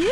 ま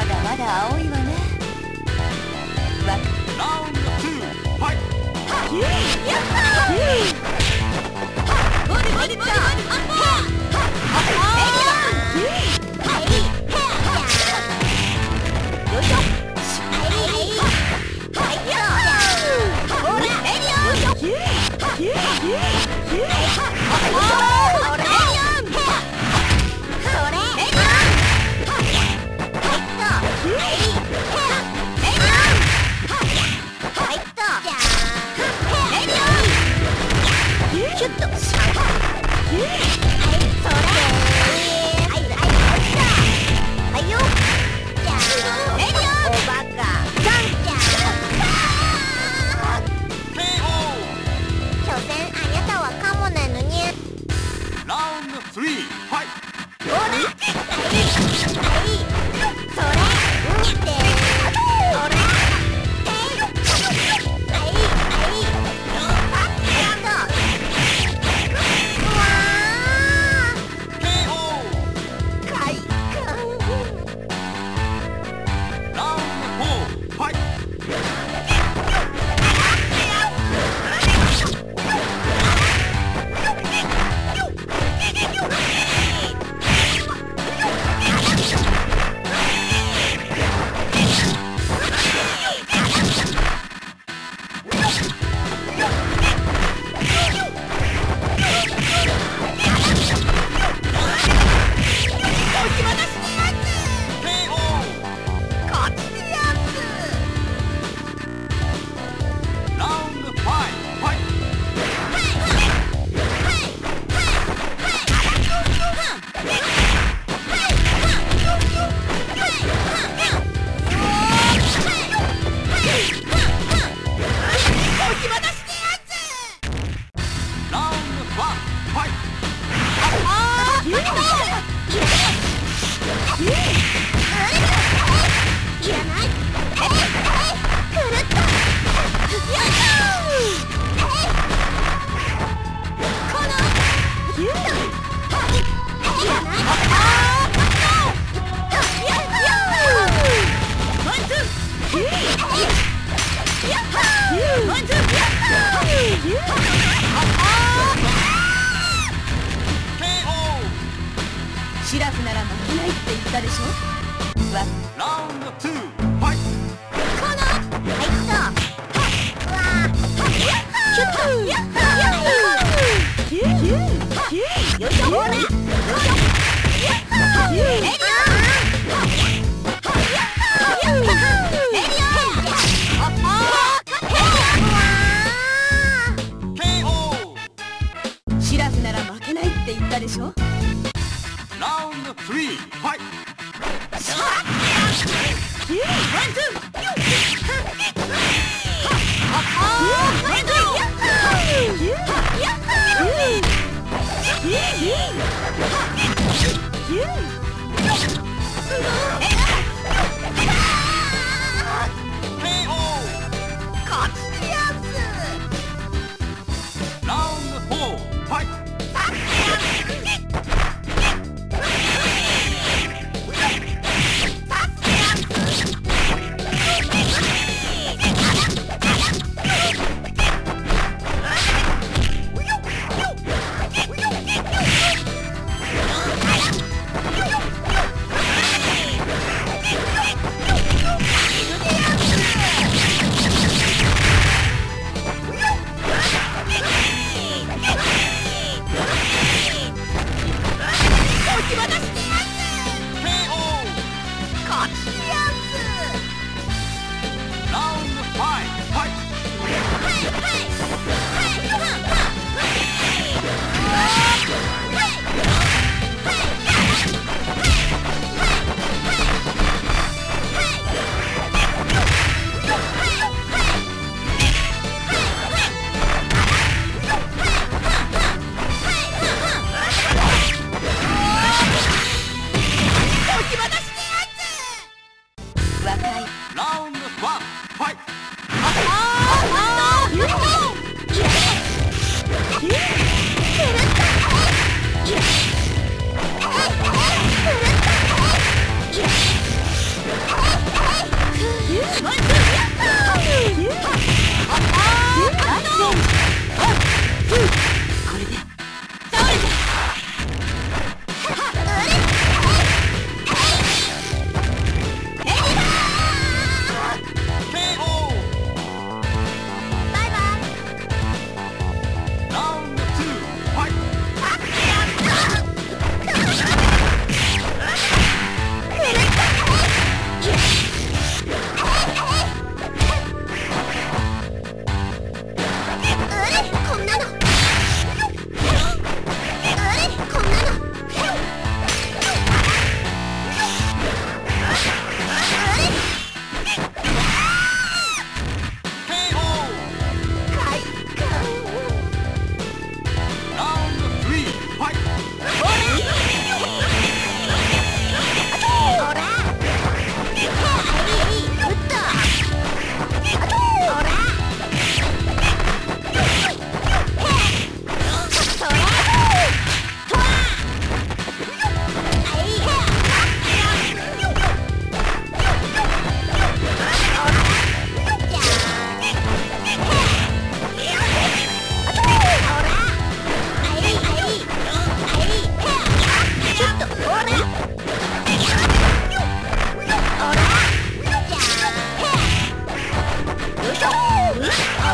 だまだ青いわ。Stop! three. シラフなら負けないって言ったでしょわラウンド2ファイトこのはいっとはっわーはっやっほーやっほー One, two.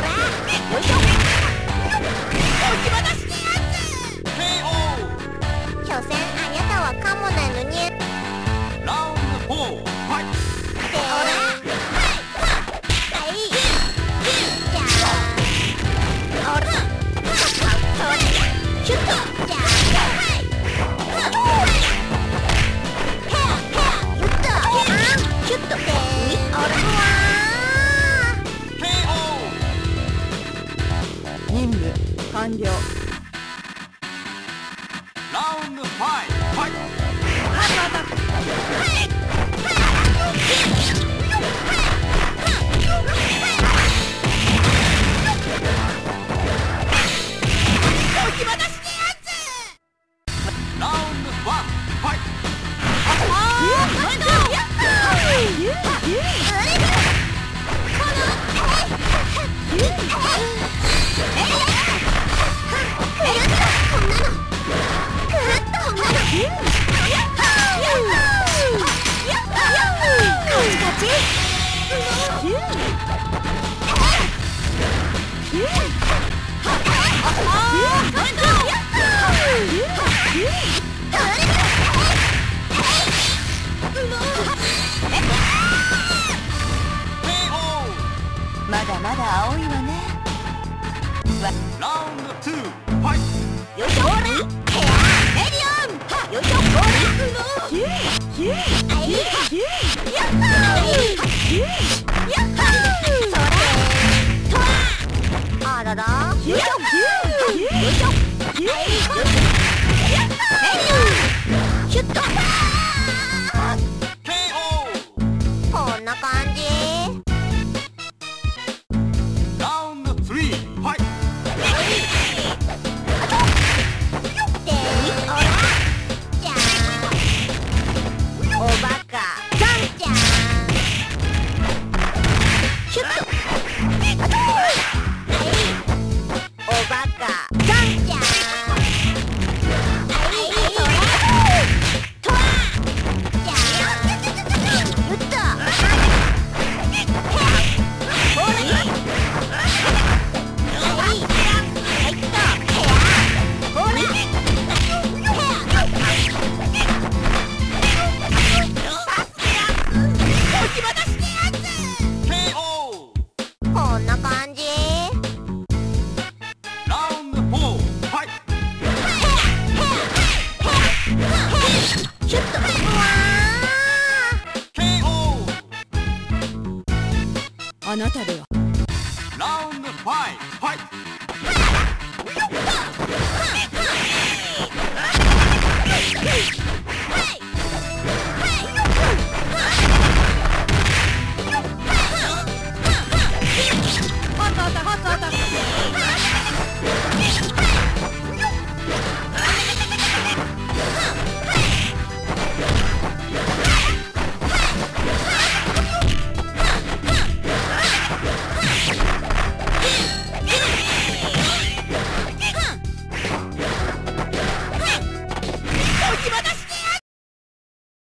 らラウンド5はい Hot, hot, hot, hot, hot.